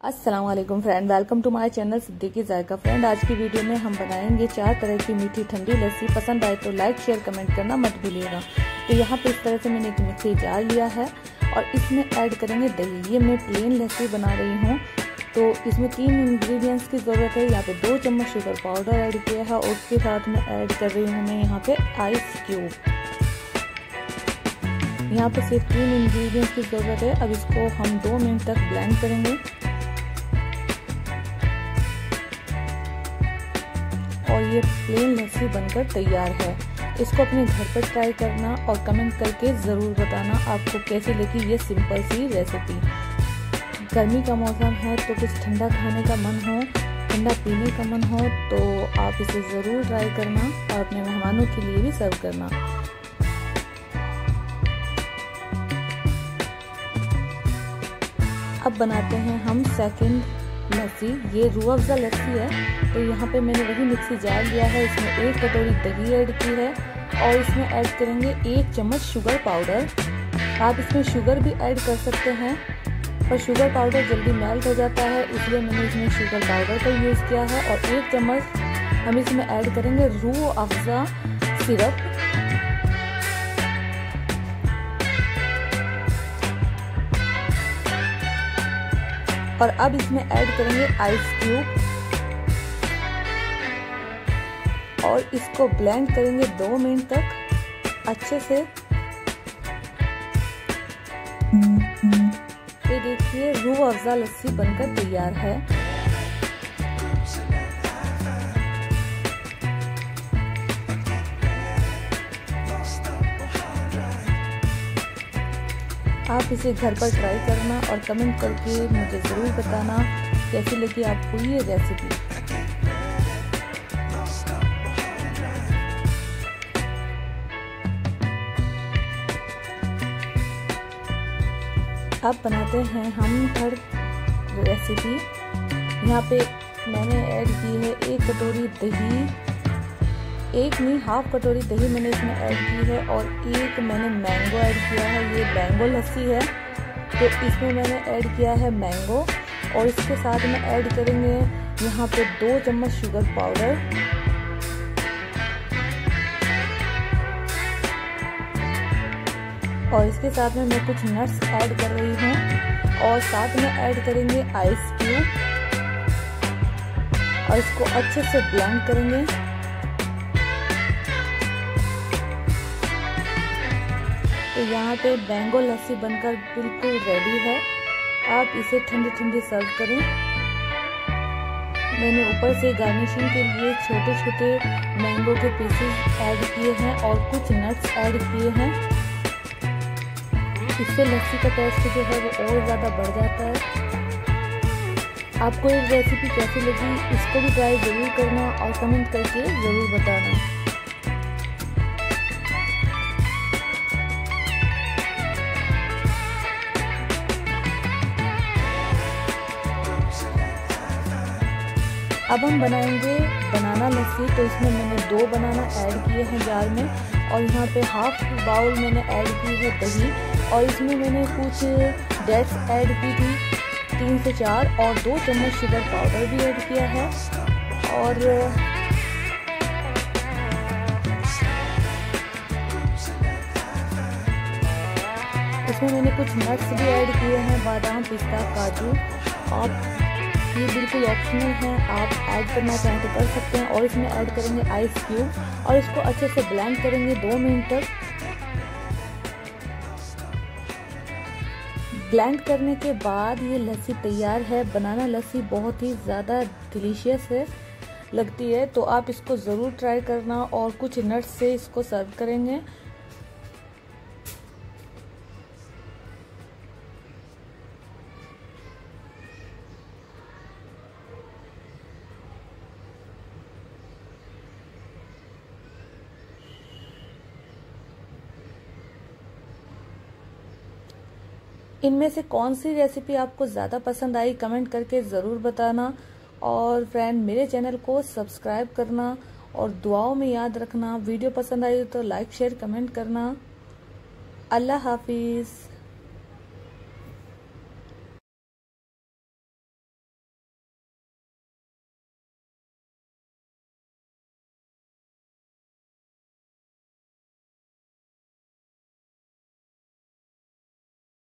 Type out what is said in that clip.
वालेकुम friend welcome to my channel Siddiqui Zaika friend आज की वीडियो में हम बनाएँगे चार तरह की मीठी, ठंडी लस्सी पसंद आए तो लाइक शेयर कमेंट करना मत भूलिएगा। तो यहाँ पे इस तरह से मैंने एक मिक्सी जार लिया है और इसमें ऐड करेंगे दही। ये मैं प्लेन लस्सी बना रही हूँ। तो इसमें तीन इंग्रेडिएंट्स की ज़रूरत है। यहाँ पे दो चम्मच शुगर पाउडर ऐड किया है और उसके साथ में ऐड कर रही हूँ मैं यहाँ पे आइस क्यूब यहाँ पे सिर्फ़ तीन इंग्रेडिएंट्स की ज़रूरत है। अब इसको हम दो मिनट तक ब्लेंड करेंगे। ये प्लेन लस्सी बनकर तैयार है। इसको अपने घर पर ट्राई करना और कमेंट करके ज़रूर बताना आपको कैसी लगी ये सिंपल सी रेसिपी गर्मी का मौसम है तो कुछ ठंडा खाने का मन हो, ठंडा पीने का मन हो तो आप इसे ज़रूर ट्राई करना और अपने मेहमानों के लिए भी सर्व करना। अब बनाते हैं हम सेकंड लस्सी ये रूह अफ़ज़ा लस्सी है। तो यहाँ पे मैंने वही मिक्सी जार लिया है, इसमें एक कटोरी दही ऐड की है और इसमें ऐड करेंगे एक चम्मच शुगर पाउडर। आप इसमें शुगर भी ऐड कर सकते हैं, पर शुगर पाउडर जल्दी मेल्ट हो जाता है, इसलिए मैंने इसमें शुगर पाउडर का यूज़ किया है और एक चम्मच हम इसमें ऐड करेंगे रूह अफ़ज़ा सिरप। और अब इसमें ऐड करेंगे आइस क्यूब और इसको ब्लेंड करेंगे दो मिनट तक, अच्छे से। ये देखिए रू अफ़ज़ा लस्सी बनकर तैयार है। आप इसे घर पर ट्राई करना और कमेंट करके मुझे ज़रूर बताना कैसी लगी आपको ये रेसिपी अब बनाते हैं हम हर रेसिपी यहाँ पे मैंने ऐड की है एक कटोरी दही। एक नहीं हाफ़ कटोरी दही मैंने इसमें ऐड की है और एक मैंने मैंगो ऐड किया है, ये मैंगो लस्सी है। तो इसमें मैंने ऐड किया है मैंगो और इसके साथ में ऐड करेंगे यहाँ पे दो चम्मच शुगर पाउडर और इसके साथ में मैं कुछ नट्स ऐड कर रही हूँ और साथ में ऐड करेंगे आइस क्यूब और इसको अच्छे से ब्लेंड करेंगे। तो यहाँ पे मैंगो लस्सी बनकर बिल्कुल रेडी है। आप इसे ठंडी ठंडी सर्व करें। मैंने ऊपर से गार्निशिंग के लिए छोटे छोटे मैंगो के पीसेस ऐड किए हैं और कुछ नट्स ऐड किए हैं। इससे लस्सी का टेस्ट जो है वो और ज़्यादा बढ़ जाता है। आपको ये रेसिपी कैसी लगी इसको भी ट्राई ज़रूर करना और कमेंट करके ज़रूर बताना। अब हम बनाएँगे बनाना लस्सी तो इसमें मैंने दो बनाना ऐड किए हैं जार में, और यहाँ पे हाफ़ बाउल मैंने ऐड की है दही, और इसमें मैंने कुछ डेट्स ऐड की थी, तीन से चार, और दो चम्मच शुगर पाउडर भी ऐड किया है, और इसमें मैंने कुछ नट्स भी ऐड किए हैं, बादाम, पिस्ता, काजू आप ये बिल्कुल ऑप्शनल है। आप ऐड करना चाहें तो कर सकते हैं और इसमें ऐड करेंगे आइस क्यूब और इसको अच्छे से ब्लेंड करेंगे दो मिनट तक। ब्लेंड करने के बाद ये लस्सी तैयार है। बनाना लस्सी बहुत ही ज़्यादा डिलीशियस है, लगती है। तो आप इसको ज़रूर ट्राई करना और कुछ नट्स से इसको सर्व करेंगे। इनमें से कौन सी रेसिपी आपको ज़्यादा पसंद आई कमेंट करके ज़रूर बताना। और फ्रेंड मेरे चैनल को सब्सक्राइब करना और दुआओं में याद रखना। वीडियो पसंद आई तो लाइक शेयर कमेंट करना। अल्लाह हाफिज़।